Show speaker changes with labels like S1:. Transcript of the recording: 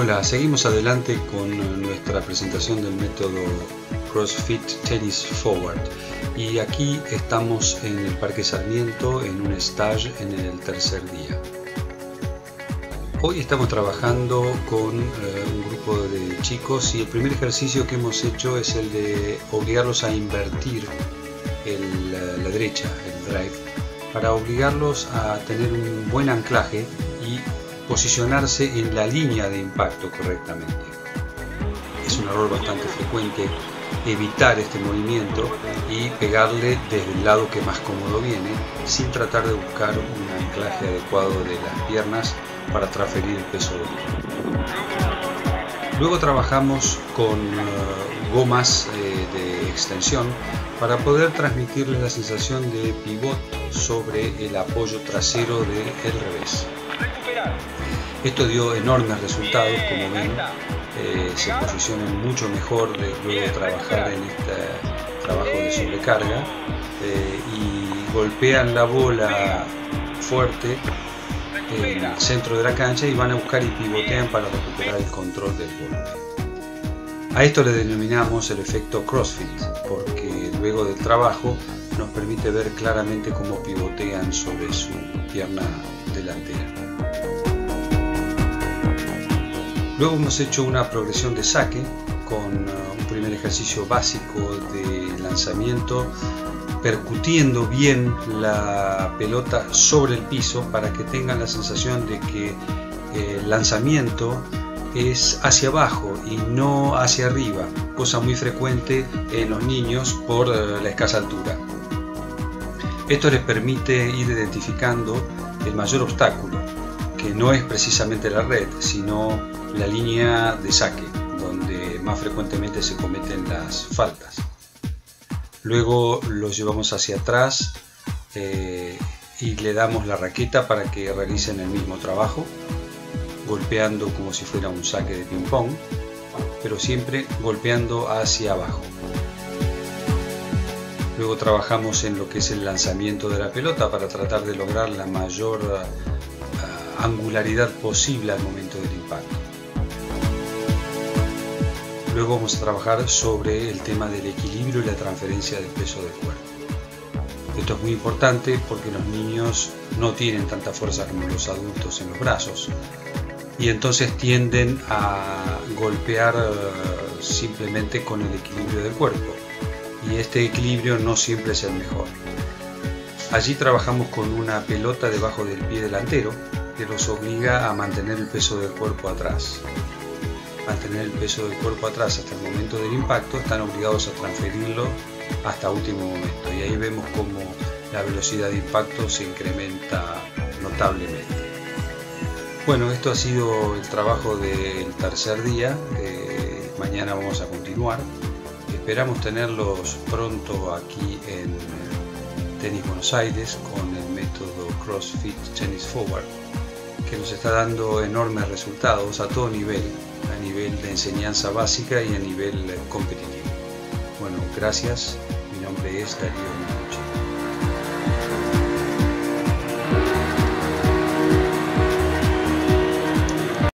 S1: Hola, seguimos adelante con nuestra presentación del método CrossFit Tennis Forward y aquí estamos en el Parque Sarmiento en un stage en el tercer día. Hoy estamos trabajando con eh, un grupo de chicos y el primer ejercicio que hemos hecho es el de obligarlos a invertir el, la derecha, el drive, para obligarlos a tener un buen anclaje y posicionarse en la línea de impacto correctamente. Es un error bastante frecuente evitar este movimiento y pegarle desde el lado que más cómodo viene sin tratar de buscar un anclaje adecuado de las piernas para transferir el peso del. Luego trabajamos con uh, gomas eh, de extensión para poder transmitirles la sensación de pivot sobre el apoyo trasero del revés. Esto dio enormes resultados, como ven, eh, se posicionan mucho mejor luego de trabajar en este trabajo de sobrecarga eh, y golpean la bola fuerte en el centro de la cancha y van a buscar y pivotean para recuperar el control del golpe. A esto le denominamos el efecto CrossFit, porque luego del trabajo nos permite ver claramente cómo pivotean sobre su pierna delantera. Luego hemos hecho una progresión de saque con uh, un primer ejercicio básico de lanzamiento, percutiendo bien la pelota sobre el piso para que tengan la sensación de que el lanzamiento es hacia abajo y no hacia arriba, cosa muy frecuente en los niños por uh, la escasa altura. Esto les permite ir identificando el mayor obstáculo, que no es precisamente la red, sino la línea de saque, donde más frecuentemente se cometen las faltas. Luego lo llevamos hacia atrás eh, y le damos la raqueta para que realicen el mismo trabajo, golpeando como si fuera un saque de ping pong, pero siempre golpeando hacia abajo. Luego trabajamos en lo que es el lanzamiento de la pelota para tratar de lograr la mayor angularidad posible al momento del impacto. Luego vamos a trabajar sobre el tema del equilibrio y la transferencia del peso del cuerpo. Esto es muy importante porque los niños no tienen tanta fuerza como los adultos en los brazos y entonces tienden a golpear eh, simplemente con el equilibrio del cuerpo y este equilibrio no siempre es el mejor. Allí trabajamos con una pelota debajo del pie delantero que los obliga a mantener el peso del cuerpo atrás mantener el peso del cuerpo atrás hasta el momento del impacto, están obligados a transferirlo hasta último momento. Y ahí vemos cómo la velocidad de impacto se incrementa notablemente. Bueno, esto ha sido el trabajo del tercer día. Mañana vamos a continuar. Esperamos tenerlos pronto aquí en Tenis Buenos Aires con el método CrossFit Tennis Forward que nos está dando enormes resultados a todo nivel, a nivel de enseñanza básica y a nivel competitivo. Bueno, gracias. Mi nombre es Darío.